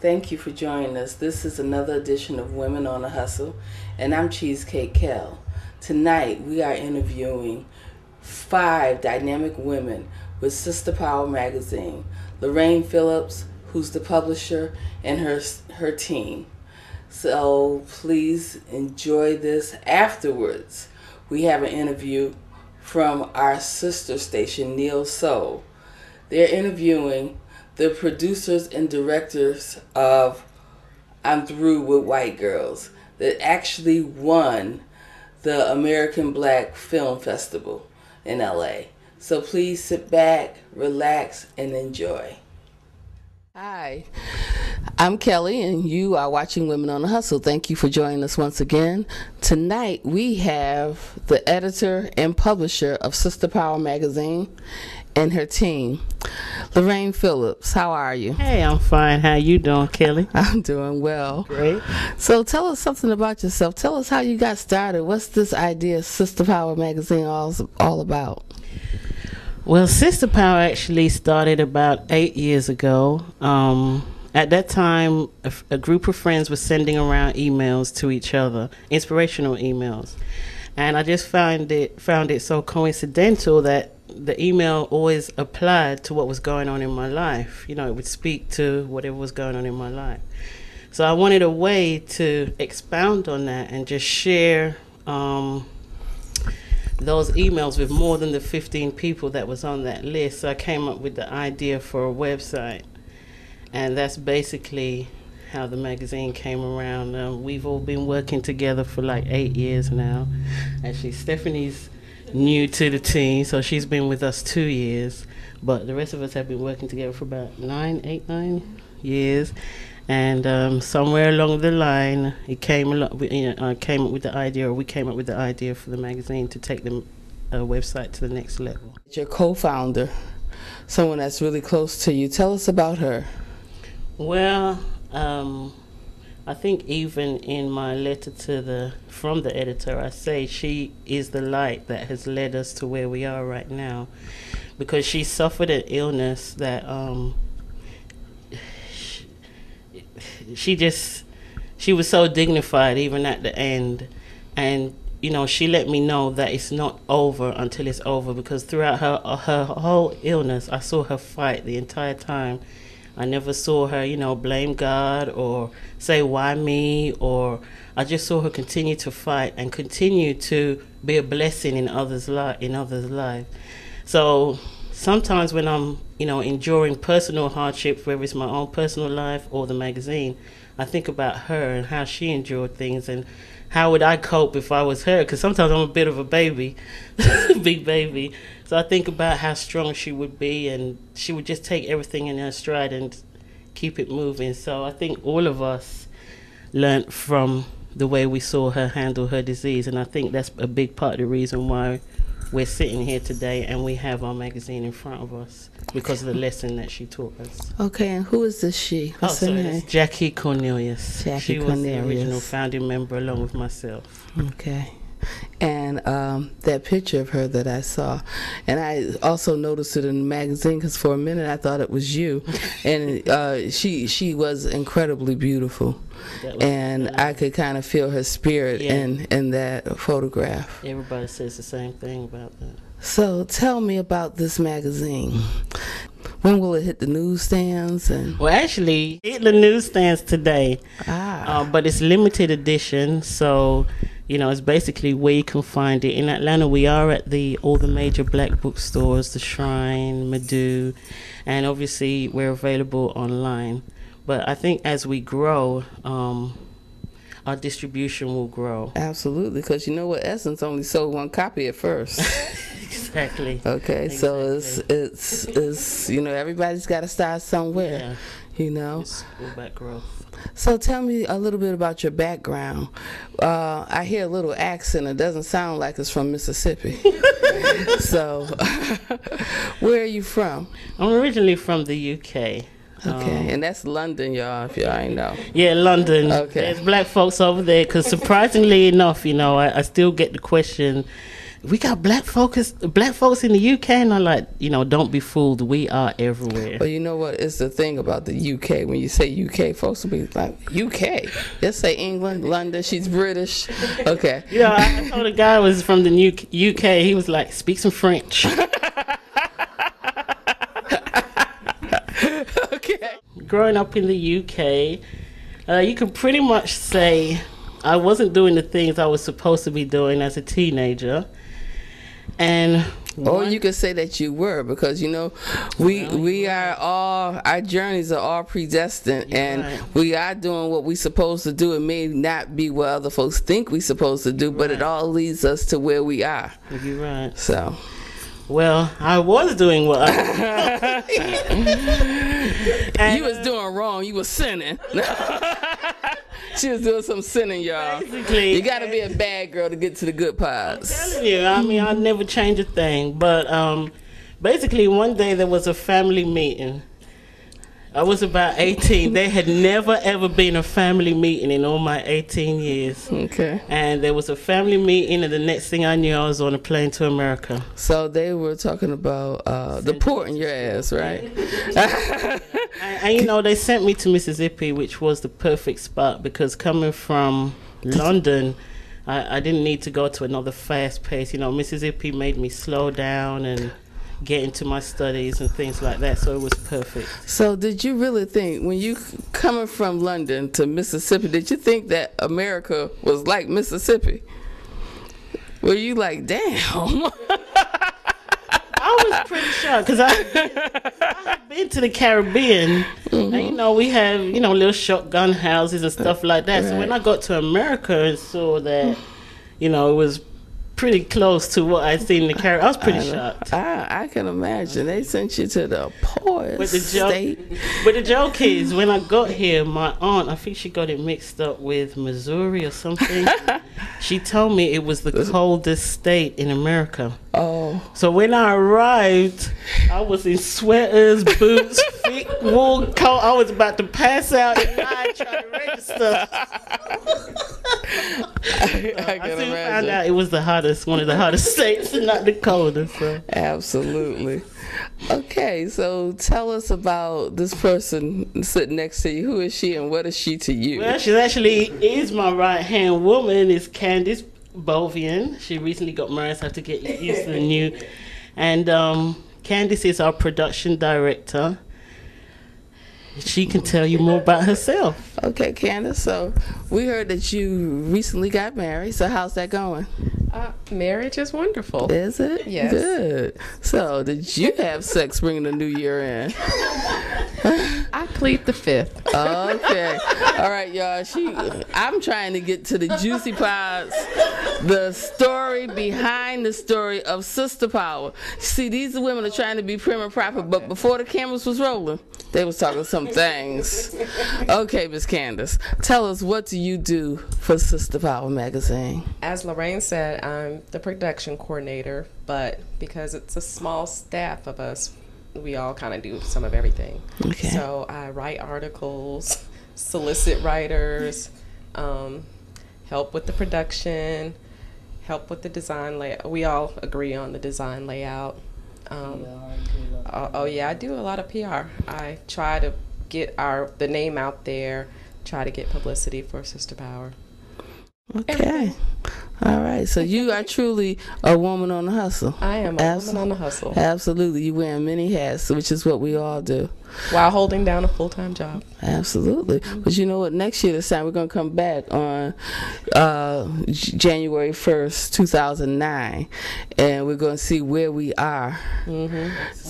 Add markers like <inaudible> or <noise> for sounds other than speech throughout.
Thank you for joining us. This is another edition of Women on a Hustle, and I'm Cheesecake Kell. Tonight, we are interviewing five dynamic women with Sister Power magazine. Lorraine Phillips, who's the publisher, and her her team. So please enjoy this. Afterwards, we have an interview from our sister station, Neo Soul. They're interviewing the producers and directors of I'm Through with White Girls that actually won the American Black Film Festival in LA. So please sit back, relax, and enjoy. Hi, I'm Kelly, and you are watching Women on the Hustle. Thank you for joining us once again. Tonight, we have the editor and publisher of Sister Power magazine and her team, Lorraine Phillips. How are you? Hey, I'm fine. How you doing, Kelly? <laughs> I'm doing well. Great. So, tell us something about yourself. Tell us how you got started. What's this idea, Sister Power magazine, all all about? Well, Sister Power actually started about eight years ago. Um, at that time, a, a, group of friends were sending around emails to each other, inspirational emails, and I just found it found it so coincidental that the email always applied to what was going on in my life. You know, it would speak to whatever was going on in my life. So I wanted a way to expound on that and just share. Um, those emails with more than the 15 people that was on that list. So I came up with the idea for a website. And that's basically how the magazine came around. Um, we've all been working together for like eight years now. Actually, Stephanie's new to the team, so she's been with us two years. But the rest of us have been working together for about nine, eight, nine years. And um, somewhere along the line, it came along. You know, I came up with the idea, or we came up with the idea for the magazine to take the uh, website to the next level. Your co-founder, someone that's really close to you. Tell us about her. Well, um, I think even in my letter to the from the editor, I say she is the light that has led us to where we are right now, because she suffered an illness that. Um, she just she was so dignified even at the end and you know she let me know that it's not over until it's over because throughout her her whole illness I saw her fight the entire time I never saw her you know blame God or say why me? Or I just saw her continue to fight and continue to be a blessing in others life in others life. So sometimes when I'm, you know, enduring personal hardship, whether it's my own personal life or the magazine, I think about her and how she endured things and how would I cope if I was her? Because sometimes I'm a bit of a baby, <laughs> big baby. So I think about how strong she would be, and she would just take everything in her stride and keep it moving. So I think all of us learnt from the way we saw her handle her disease, and I think that's a big part of the reason why we're sitting here today and we have our magazine in front of us because of the lesson that she taught us. Okay, and who is this she? Oh, What's oh, her name? Jackie Cornelius. Jackie she Cornelius. was the original founding member along with myself. Okay and um, that picture of her that I saw, and I also noticed it in the magazine because for a minute I thought it was you, <laughs> and uh, she she was incredibly beautiful, and I could kind of feel her spirit yeah. in in that photograph. Everybody says the same thing about that. So tell me about this magazine. When will it hit the newsstands? And well, actually, hit the newsstands today. Ah. Uh, but it's limited edition, so you know, it's basically where you can find it. In Atlanta, we are at the all the major black bookstores, the Shrine, Medu, and obviously we're available online. But I think as we grow, um, our distribution will grow. Absolutely, because you know what, Essence only sold one copy at first. <laughs> exactly. Okay, exactly. so it's it's it's you know everybody's got to start somewhere. Yeah. You know. It's back growth. So tell me a little bit about your background. Uh, I hear a little accent. It doesn't sound like it's from Mississippi. <laughs> so, <laughs> where are you from? I'm originally from the UK. Okay, um, and that's London, y'all. If y'all ain't know. Yeah, London. Okay, there's black folks over there. Because surprisingly enough, you know, I, I still get the question we got black folks, black folks in the UK, and I'm like, you know, don't be fooled. We are everywhere. But you know what? It's the thing about the UK? When you say UK, folks will be like, UK. Just say England, London. She's British. <laughs> Okay. Know, I, told a guy was from the new UK. He was like, speak some French. <laughs> okay. Growing up in the UK, uh, you can pretty much say I wasn't doing the things I was supposed to be doing as a teenager. And or you could say that you were because you know we we are all our journeys are all predestined and right. we are doing what we're supposed to do. It may not be what other folks think we're supposed to do but it all leads us to where we are. You're right. so. Well, I was doing what <laughs> <laughs> you was uh, doing wrong. You was sinning <laughs> she was doing some sinning y'all Basically, you gotta be a bad girl to get to the good parts telling you, I mean, I'd never change a thing. But um, basically, one day there was a family meeting. I was about 18. there had never ever been a family meeting in all my 18 years. okay And there was a family meeting, and the next thing I knew, I was on a plane to America. so they were talking about uh in your ass right <laughs> And, and you know, they sent me to Mississippi, which was the perfect spot because coming from London, I, I didn't need to go to another fast pace. You know, Mississippi made me slow down and get into my studies and things like that. So it was perfect. So, did you really think when you coming from London to Mississippi, did you think that America was like Mississippi? Were you like, damn? <laughs> I was pretty shocked because I, I had been to the Caribbean, and you mm-hmm. know we have you know little shotgun houses and stuff like that. So when I got to America and saw that, you know, it was pretty close to what I'd seen in the Caribbean, I was pretty shocked. I, I can imagine they sent you to the poorest But the joke, state. but the joke is, when I got here, my aunt, I think she got it mixed up with Missouri or something. <laughs> she told me it was the coldest state in America. Oh, So when I arrived, I was in sweaters, boots, <laughs> thick wool coat. I was about to pass out in line trying to register. <laughs> I, I I soon found out it was the hottest, one of the hottest <laughs> states, and not the coldest. So. Absolutely. Okay, so tell us about this person sitting next to you. Who is she and what is she to you? Well, she actually is my right hand woman. Is Candice Bovian. She recently got married, so I have to get used to the new. And um, Candice is our production director. She can tell you more about herself. Okay, Candace. So we heard that you recently got married. So how's that going? Uh, marriage is wonderful. Is it? Yes. Good. So did you have sex bringing the new year in? <laughs> I plead the fifth. Okay. All right, y'all. She. I'm trying to get to the juicy parts, the story behind the story of Sister Power. See, these women are trying to be prim and proper, but before the cameras was rolling, they was talking some things. Okay, Miss Candace, tell us what do you do for Sister Power magazine? As Lorraine said, I'm the production coordinator, but because it's a small staff of us, we all kind of do some of everything. Okay. So I write articles, <laughs> solicit writers, um, help with the production, help with the design layout. We all agree on the design layout. Um, oh, oh yeah, I do a lot of PR. I try to get our the name out there, try to get publicity for Sister Power. Okay. All right. So you are truly a woman on the hustle. I am a Abs- woman on the hustle Absolutely. You wearing many hats, which is what we all do. While holding down a full time job. Absolutely. But you know what? Next year, this time, we're going to come back on uh, J- January 1st, 2009, and we're going to see where we are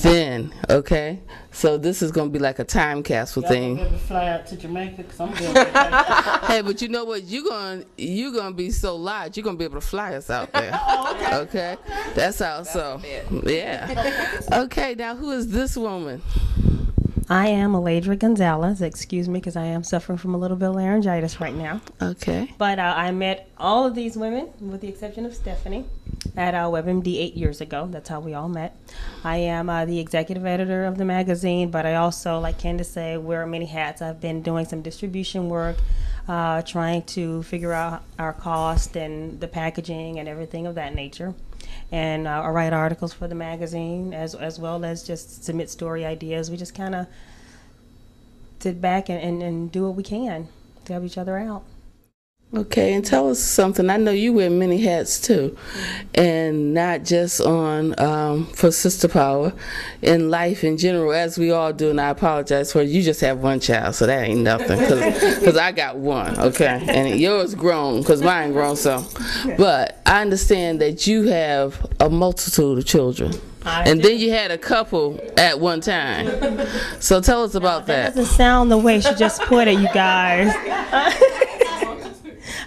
then, okay? So this is going to be like a time capsule thing. Y'all ever fly out to Jamaica? Cause I'm going to <laughs> Hey, but you know what? You're going to you're gonna be so large, you're going to be able to fly us out there. <laughs> okay. That's how, so, yeah. Okay, now who is this woman? I am Aladra Gonzalez. Excuse me, because I am suffering from a little bit of laryngitis right now. Okay. But uh, I met all of these women, with the exception of Stephanie, at uh, WebMD eight years ago. That's how we all met. I am uh, the executive editor of the magazine, but I also, like Candace said, wear many hats. I've been doing some distribution work, uh, trying to figure out our cost and the packaging and everything of that nature. And uh, I write articles for the magazine as as well as just submit story ideas. We just kind of sit back and, and, and do what we can to help each other out. Okay, and tell us something. I know you wear many hats too, and not just on um, for Sister Power, in life in general, as we all do. And I apologize for you. Just have one child, so that ain't nothing. Because I got one, okay, and yours grown, because mine grown so. But I understand that you have a multitude of children. I and do. then you had a couple at one time. So tell us about that. doesn't sound the way she just put it, you guys. <laughs>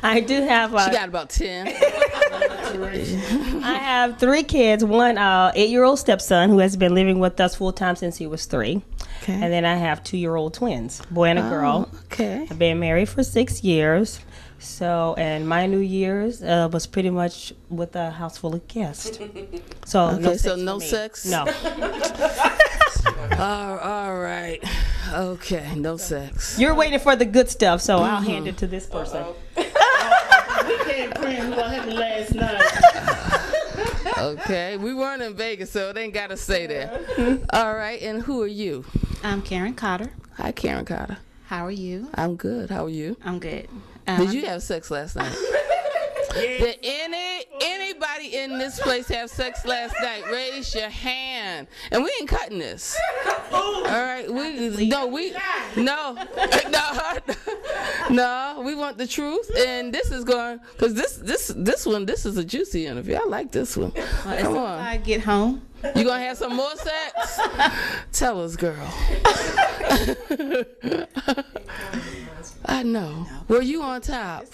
I do have. Uh, She got about 10. I have three kids. One uh, eight-year-old stepson who has been living with us full time since he was three, Okay. and then I have two-year-old twins, boy and a girl. Oh, okay. I've been married for six years. So, and my New Year's uh, was pretty much with a house full of guests. So, no Okay, so sex for no me. sex? No. <laughs> all, all right. Okay, no sex. You're waiting for the good stuff, so I'll hand it to this person. We can't pray. What happened last night? <laughs> Okay, we weren't in Vegas, so it ain't got to say that. All right, and who are you? I'm Karen Cotter. Hi, Karen Cotter. How are you? I'm good. How are you? I'm good. Um, Did you have sex last night? <laughs> Did any anybody in this place have sex last night? Raise your hand. And we ain't cutting this. <laughs> All right, we no we no no <laughs> no. We want the truth, and this is going because this this this one this is a juicy interview. I like this one. well, Come on, I get home, you gonna have some more sex? <laughs> Tell us, girl. <laughs> I know. Were you on top?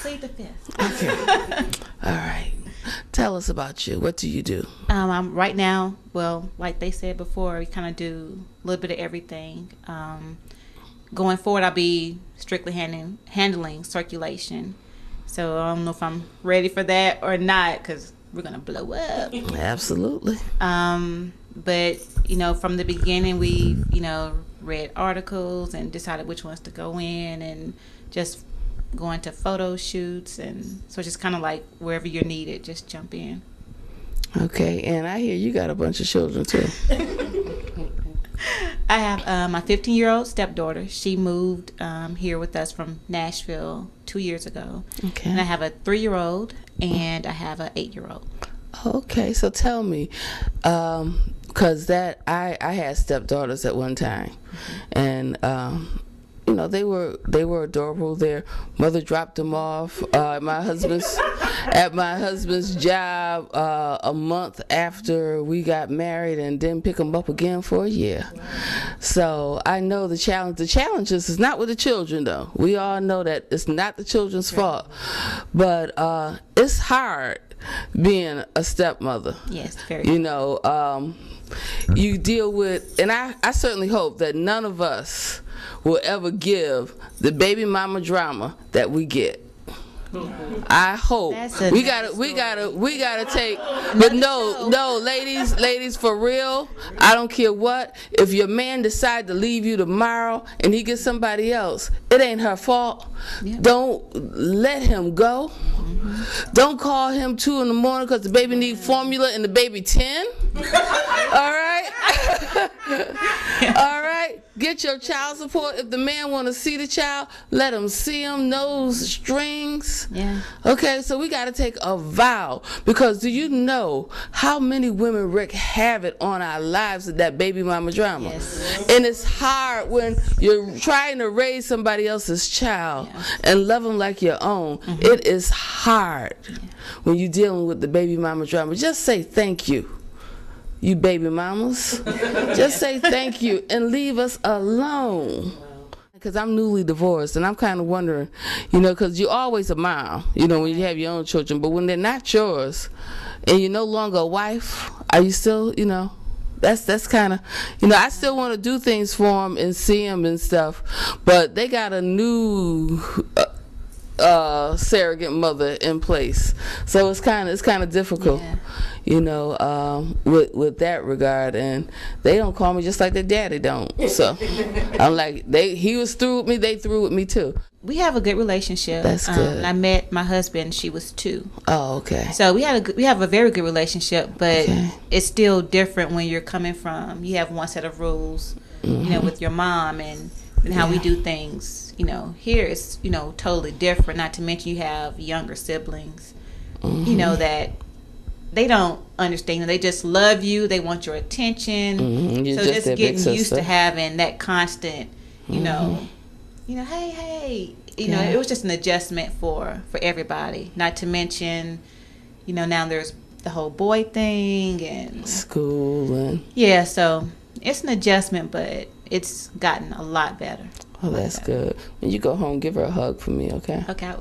plead the fifth. Okay. All right. Tell us about you. What do you do? Um, I'm right now. Well, like they said before, we kind of do a little bit of everything. Um, going forward, I'll be strictly handling handling circulation. So I don't know if I'm ready for that or not because we're gonna blow up. <laughs> Absolutely. Um, but you know, from the beginning, we you know read articles and decided which ones to go in, and just going to photo shoots, and so it's just kind of like wherever you're needed, just jump in. Okay. And I hear you got a bunch of children too. <laughs> <laughs> I have uh, my 15 year old stepdaughter. She moved um, here with us from Nashville two years ago, Okay. and I have a three year old and I have an eight year old. Okay. So tell me, um, cause that I I had stepdaughters at one time, and um, you know they were they were adorable. Their mother dropped them off uh, at my husband's <laughs> at my husband's job uh, a month after we got married, and didn't pick them up again for a year. So I know the challenge. The challenges is not with the children though. We all know that it's not the children's fault, but uh, it's hard being a stepmother Yes, very. you know um, you deal with and I, I certainly hope that none of us will ever give the baby mama drama that we get I hope we gotta we gotta we gotta take but no no ladies ladies for real I don't care what if your man decide to leave you tomorrow and he gets somebody else it ain't her fault Yeah. don't let him go don't call him two in the morning because the baby need formula and the baby ten. <laughs> All right. <laughs> All right. Get your child support. If the man want to see the child, let him see him. No strings. Yeah. Okay, so we got to take a vow because do you know how many women wreak havoc on our lives with that baby mama drama? Yes. And it's hard when you're trying to raise somebody else's child and love them like your own. Mm-hmm. It is hard when you're dealing with the baby mama drama. Just say thank you. You baby mamas. Just say thank you and leave us alone. Because I'm newly divorced and I'm kind of wondering, you know, because you're always a mom, you know, when you have your own children, but when they're not yours and you're no longer a wife, are you still, you know, that's that's kind of, you know, I still want to do things for them and see them and stuff, but they got a new uh, uh, surrogate mother in place. So it's kind of it's kind of difficult, Yeah. you know, um, with with that regard. And they don't call me just like their daddy don't. So <laughs> I'm like they he was through with me, they through with me too. We have a good relationship. That's Um, good. I met my husband. She was two. Oh, okay. So we had a good, we have a very good relationship, but Okay. it's still different when you're coming from you have one set of rules, you know, with your mom and, and how we Mm-hmm. Do things. You know, here it's you know totally different. Not to mention you have younger siblings, you know Mm-hmm. that they don't understand. They just love you. They want your attention. Mhm. So just just, getting used. Mm-hmm. to having that constant, you know, you know, hey, hey, you know, it was just an adjustment for for everybody. Not to mention, you know, now there's the whole boy thing and School and yeah, so it's an adjustment, but it's gotten a lot better. Oh, that's good. When you go home, give her a hug for me, okay? Okay. <laughs> All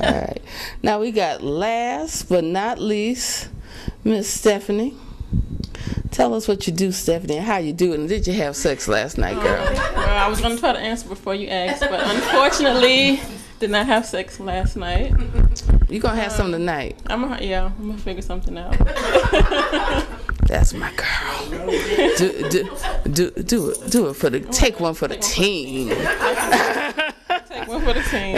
right. Now we got last but not least, Miss Stephanie. Tell us what you do, Stephanie, and how you do it. And did you have sex last night, girl? Um, well, I was going to try to answer before you asked, but unfortunately, did not have sex last night. You gonna have some tonight? I'm gonna, yeah, I'm gonna figure something out. <laughs> That's my girl. Do do do do it do it for the take one for the team. Take one for the team.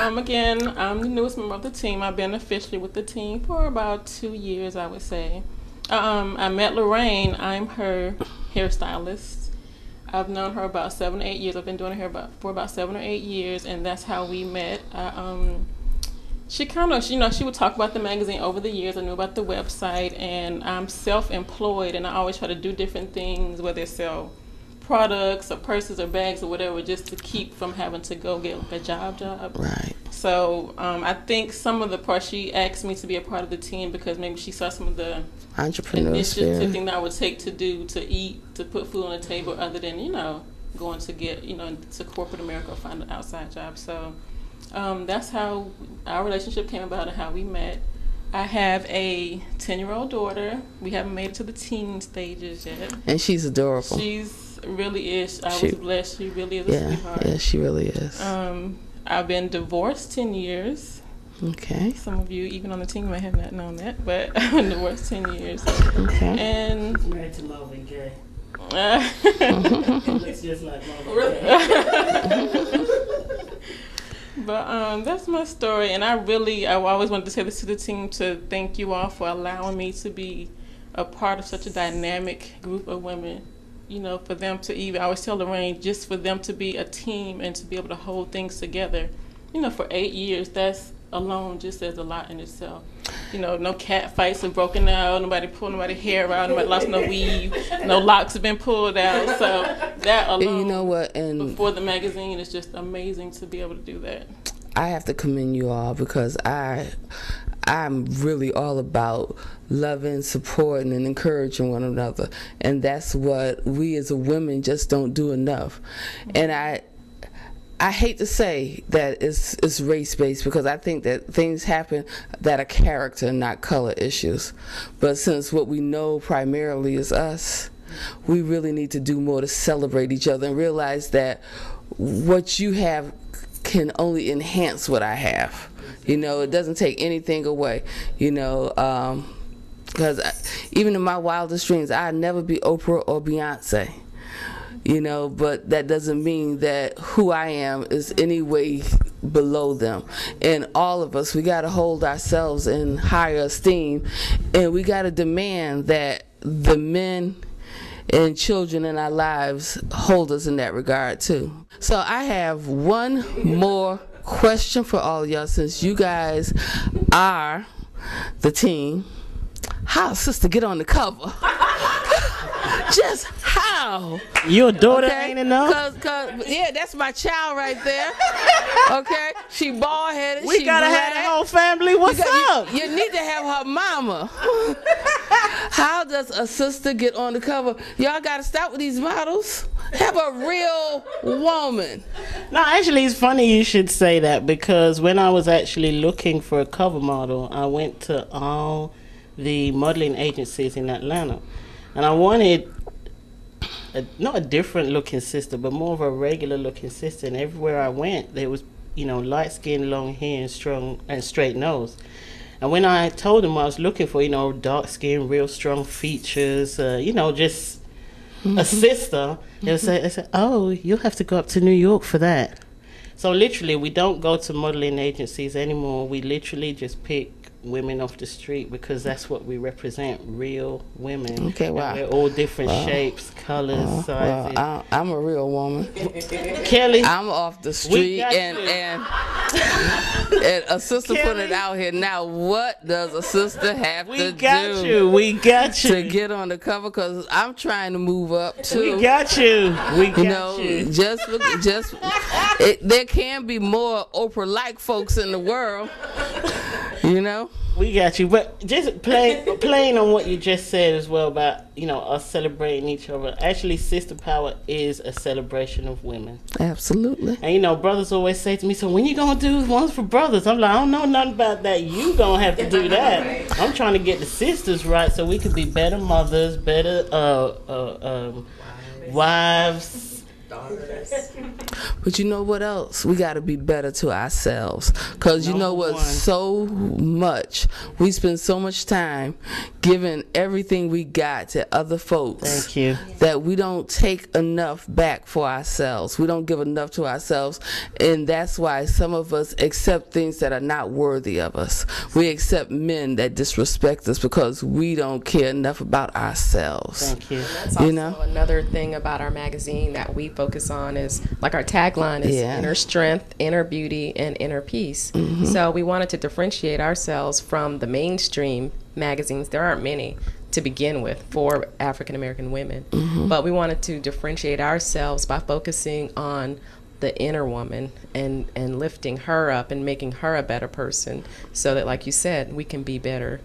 um, again, I'm the newest member of the team. I've been officially with the team for about two years, I would say. Um, I met Lorraine. I'm her hairstylist. I've known her about seven or eight years. I've been doing her hair about for about seven or eight years, and that's how we met. I, um, she kind of, you know, she would talk about the magazine over the years. I knew about the website, and I'm self-employed, and I always try to do different things, whether it's sell products or purses or bags or whatever, just to keep from having to go get like a job job. Right. So um, I think some of the parts she asked me to be a part of the team because maybe she saw some of the Entrepreneur initiative thing that I would take to do to eat to put food on the table, other than you know going to get you know to corporate America or find an outside job. So um, that's how our relationship came about and how we met. I have a ten year old daughter. We haven't made it to the teen stages yet. And she's adorable. She's really is. I She- was blessed. She really is a yeah, sweetheart. yeah, she really is. Um, I've been divorced ten years. Okay. Some of you, even on the team, might have not known that, but <laughs> I've been divorced ten years. Okay. And Married to Marvin Gaye. uh, Looks just like Marvin Gaye. But um, that's my story, and I really, I always wanted to say this to the team to thank you all for allowing me to be a part of such a dynamic group of women. You know, for them to even, I always tell Lorraine, just for them to be a team and to be able to hold things together. You know, for eight years, that's alone just says a lot in itself. You know, no cat fights have broken out, nobody pulled nobody hair out, nobody lost no weave, no locks have been pulled out. So that alone, And you know what? And before the magazine it's just amazing to be able to do that. I have to commend you all because I I'm really all about loving, supporting, and encouraging one another, and that's what we as a women just don't do enough. And I I hate to say that it's it's race based because I think that things happen that are character, not color issues. But since what we know primarily is us, we really need to do more to celebrate each other and realize that what you have can only enhance what I have. You know, it doesn't take anything away. You know, um, because even in my wildest dreams, I'd never be Oprah or Beyonce. You know, but that doesn't mean that who I am is any way below them. And all of us, we got to hold ourselves in higher esteem, and we got to demand that the men and children in our lives hold us in that regard too. So I have one more question for all y'all since you guys are the team. How sister get on the cover? <laughs> Just how? Your daughter Okay? ain't enough? Cause, cause, yeah, that's my child right there. Okay, she bald headed. We gotta black. have the whole family. What's You got- up? You, you need to have her mama. <laughs> How does a sister get on the cover? Y'all got to stop with these models. Have a real woman. No, actually, it's funny you should say that because when I was actually looking for a cover model, I went to all the modeling agencies in Atlanta, and I wanted a not a different looking sister, but more of a regular looking sister. And everywhere I went, there was you know light skin, long hair, and strong and straight nose. And when I told them I was looking for, you know, dark skin, real strong features, uh, you know, just a sister, they said, they said, "Oh, you'll have to go up to New York for that." So literally, we don't go to modeling agencies anymore. We literally just pick women off the street because that's what we represent real women. Okay, wow. We're all different shapes, colors, sizes. I, I'm a real woman. <laughs> Kelly, I'm off the street, and, and <laughs> and a sister put it out here. Now, what does a sister have to we to got do you. We got you. to get on the cover? Because I'm trying to move up too. we got you. We got you know, you. just just it, there can be more Oprah-like folks in the world. You know, We got you, but just playing playing on what you just said as well about you know us celebrating each other. Actually, sister power is a celebration of women, absolutely. and you know brothers always say to me, "So when you gonna do ones for brothers?" I'm like, "I don't know nothing about that. You gonna have to do that." I'm trying to get the sisters right so we could be better mothers, better uh, uh um, wives. <laughs> But you know what else? We got to be better to ourselves. Because you know what? one. So much. We spend so much time giving everything we got to other folks. Thank you. That we don't take enough back for ourselves. We don't give enough to ourselves. And that's why some of us accept things that are not worthy of us. We accept men that disrespect us because we don't care enough about ourselves. Thank you. That's You know? another thing about our magazine that we focus on is like our tagline is Yeah. inner strength, inner beauty, and inner peace. Mm-hmm. So we wanted to differentiate ourselves from the mainstream magazines. There aren't many to begin with for African American women, Mm-hmm. but we wanted to differentiate ourselves by focusing on the inner woman and and lifting her up and making her a better person so that like you said we can be better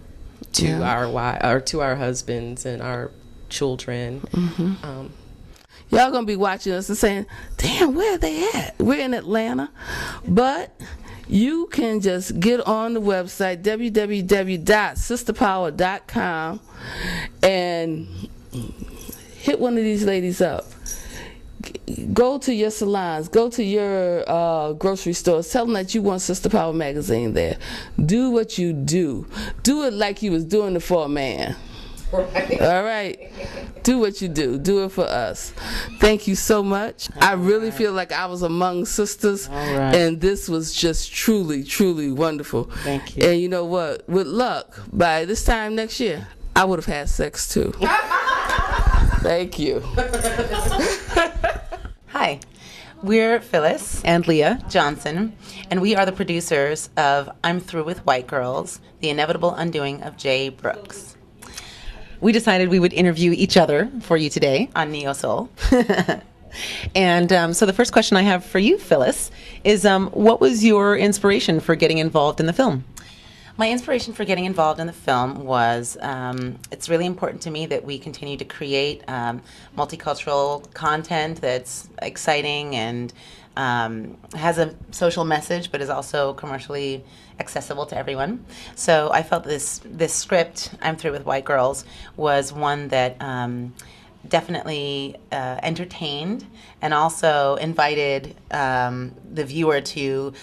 to Yeah. our wives or to our husbands and our children Mm-hmm. um, Y'all gonna be watching us and saying, "Damn, where are they at? We're in Atlanta," but you can just get on the website www.sisterpower.com and hit one of these ladies up. Go to your salons, go to your uh, grocery stores, tell them that you want Sister Power magazine there. Do what you do. Do it like you was doing it for a man. All right. Do what you do. Do it for us. Thank you so much. I really feel like I was among sisters. All right. And this was just truly, truly wonderful. Thank you. And you know what? With luck, by this time next year, I would have had sex too. <laughs> Thank you. <laughs> Hi, we're Phyllis and Lia Johnson, and we are the producers of I'm Through with White Girls The Inevitable Undoing of Jay Brooks. We decided we would interview each other for you today on Neo Soul. <laughs> and um, so the first question I have for you, Phyllis, is um, what was your inspiration for getting involved in the film? My inspiration for getting involved in the film was um, it's really important to me that we continue to create um, multicultural content that's exciting and um, has a social message, but is also commercially accessible to everyone. So I felt this this script, "I'm Through with White Girls," was one that. Um, definitely uh, entertained and also invited um, the viewer to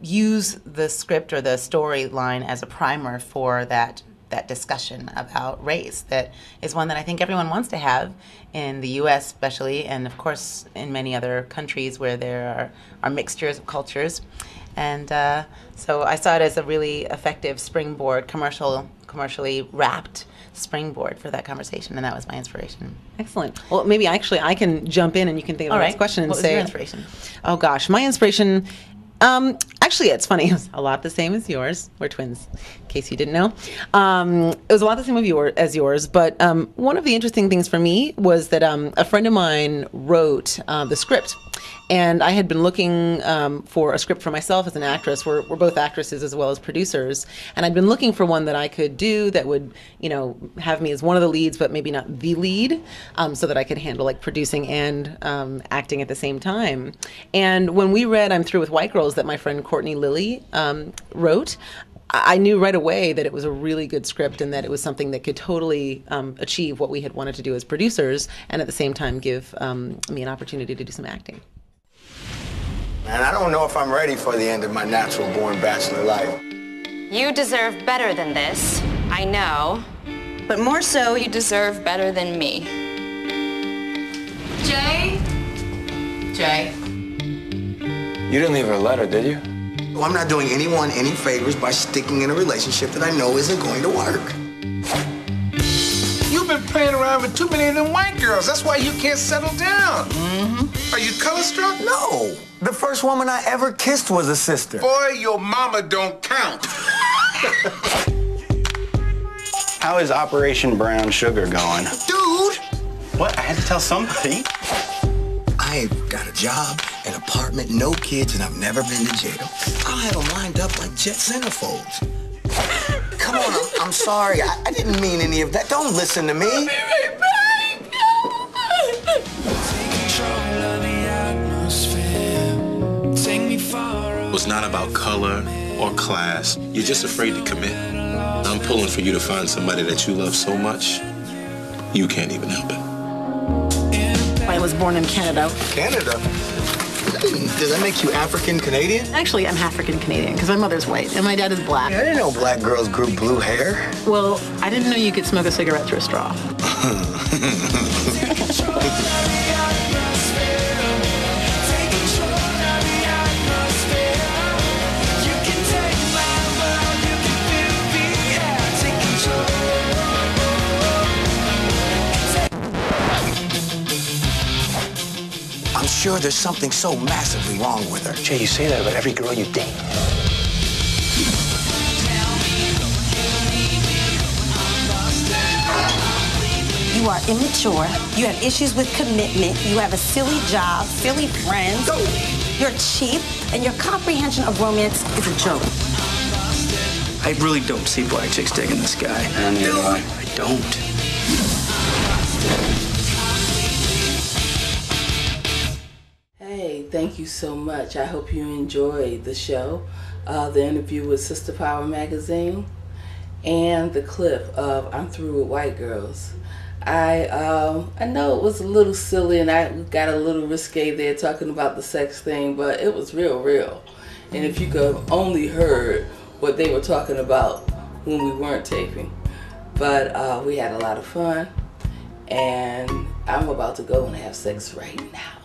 use the script or the storyline as a primer for that that discussion about race that is one that I think everyone wants to have in the US especially and of course in many other countries where there are, are mixtures of cultures and uh, so I saw it as a really effective springboard commercial commercially wrapped springboard for that conversation and that was my inspiration Excellent. Well, maybe actually I can jump in and you can think of All the right. next question and What was say your inspiration? Oh gosh, my inspiration. Um, actually, it's funny. <laughs> It a lot the same as yours. We're twins, in case you didn't know. Um, it was a lot the same of your, as yours. But um, one of the interesting things for me was that um, a friend of mine wrote uh, the script, and I had been looking um, for a script for myself as an actress. We're, we're both actresses as well as producers, and I'd been looking for one that I could do that would, you know, have me as one of the leads, but maybe not the lead, um, so that I could handle like producing and um, acting at the same time. And when we read "I'm Through with White Girls" that my friend Courtney Lilly wrote. I I knew right away that it was a really good script and that it was something that could totally um, achieve what we had wanted to do as producers, and at the same time give um, me an opportunity to do some acting. Man, I don't know if I'm ready for the end of my natural born bachelor life. You deserve better than this. I know. But more so, you deserve better than me. Jay? Jay? You didn't leave her a letter, did you? Well, I'm not doing anyone any favors by sticking in a relationship that I know isn't going to work. You've been playing around with too many of them white girls. That's why you can't settle down. Mm-hmm. Are you color struck? No. The first woman I ever kissed was a sister. Boy, your mama don't count. <laughs> How is Operation Brown Sugar going? Dude! What? I had to tell somebody. I've got a job, an apartment, no kids, and I've never been to jail. I'll have them lined up like jet centerfolds. Come on, I'm, I'm sorry. I, I didn't mean any of that. Don't listen to me. was not about color or class. You're just afraid to commit. I'm pulling for you to find somebody that you love so much, you can't even help it. I was born in Canada. Canada? Does that make you African Canadian? Actually, I'm African Canadian because my mother's white and my dad is black. I didn't know black girls grew blue hair. Well, I didn't know you could smoke a cigarette through a straw. <laughs> sure there's something so massively wrong with her. Jay, you say that about every girl you date. You are immature. You have issues with commitment. You have a silly job, silly friends. You're cheap, and your comprehension of romance is a joke. I really don't see black chicks digging this guy. And neither do I. I don't. You so much. I hope you enjoyed the show, uh, the interview with Sister Power Magazine, and the clip of I'm Through with White Girls. I um, I know it was a little silly and I got a little risque there talking about the sex thing, but it was real, real. And if you could have only heard what they were talking about when we weren't taping, but uh, we had a lot of fun, and I'm about to go and have sex right now.